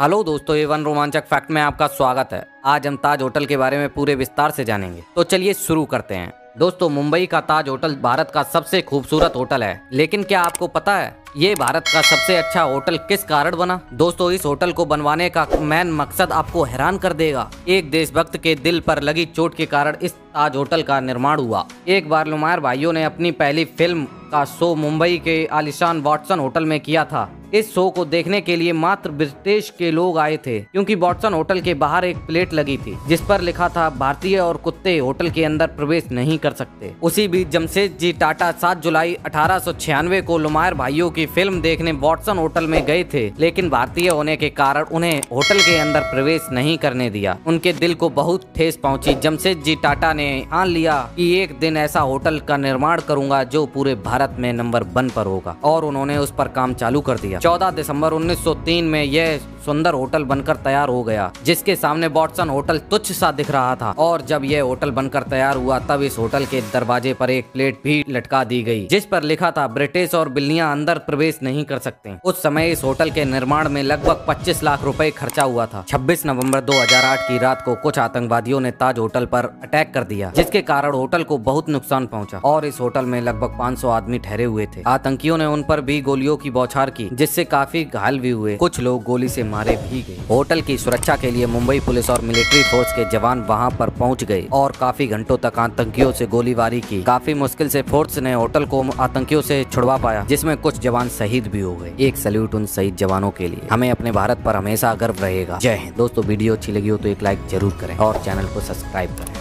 Hello दोस्तों ये one रोमांचक फैक्ट में आपका स्वागत है। आज हम ताज होटल के बारे में पूरे विस्तार से जानेंगे। तो चलिए शुरू करते हैं। दोस्तों, मुंबई का ताज होटल भारत का सबसे खूबसूरत होटल है। लेकिन क्या आपको पता है, ये भारत का सबसे अच्छा होटल किस कारण बना? दोस्तों, इस होटल को बनवाने का मेन मकसद आपको हैरान कर देगा। एक देशभक्त के दिल पर लगी चोट के कारण इस ताज होटल का निर्माण हुआ। एक बार लुमायर भाइयों ने अपनी पहली फ़िल्म का शो मुंबई के आलिशान वॉटसन होटल में किया था। इस शो को देखने के लिए मात्र ब्रिटिश के लोग आए थे, क्योंकि वॉटसन होटल के बाहर एक प्लेट लगी थी, जिस पर लिखा था, भारतीय और कुत्ते होटल के अंदर प्रवेश नहीं कर सकते। उसी बीच जमशेद जी टाटा 7 जुलाई अठारह सौ छियानवे को लुमायर भाइयों की फ़िल्म देखने वॉटसन होटल में गए थे, लेकिन भारतीय होने के कारण उन्हें होटल के अंदर प्रवेश नहीं करने दिया। उनके दिल को बहुत ठेस पहुँची। जमशेद जी टाटा ने आन लिया कि एक दिन ऐसा होटल का निर्माण करूँगा जो पूरे भारत में नंबर वन पर होगा, और उन्होंने उस पर काम चालू कर दिया। चौदह दिसंबर 1903 में यह सुंदर होटल बनकर तैयार हो गया, जिसके सामने बॉटसन होटल तुच्छ सा दिख रहा था। और जब यह होटल बनकर तैयार हुआ, तब इस होटल के दरवाजे पर एक प्लेट भी लटका दी गई, जिस पर लिखा था, ब्रिटिश और बिल्लियाँ अंदर प्रवेश नहीं कर सकते। उस समय इस होटल के निर्माण में लगभग 25 लाख रुपए खर्चा हुआ था। 26 नवंबर 2008 की रात को कुछ आतंकवादियों ने ताज होटल पर अटैक कर दिया, जिसके कारण होटल को बहुत नुकसान पहुँचा, और इस होटल में लगभग 500 आदमी ठहरे हुए थे। आतंकियों ने उन पर भी गोलियों की बौछार की, जिससे काफ़ी घायल भी हुए। कुछ लोग गोली से मारे भी गए। होटल की सुरक्षा के लिए मुंबई पुलिस और मिलिट्री फोर्स के जवान वहाँ पर पहुँच गए और काफ़ी घंटों तक आतंकियों से गोलीबारी की। काफ़ी मुश्किल से फोर्स ने होटल को आतंकियों से छुड़वा पाया, जिसमें कुछ जवान शहीद भी हो गए। एक सल्यूट उन शहीद जवानों के लिए। हमें अपने भारत पर हमेशा गर्व रहेगा। जय हिंद। दोस्तों, वीडियो अच्छी लगी हो तो एक लाइक ज़रूर करें और चैनल को सब्सक्राइब करें।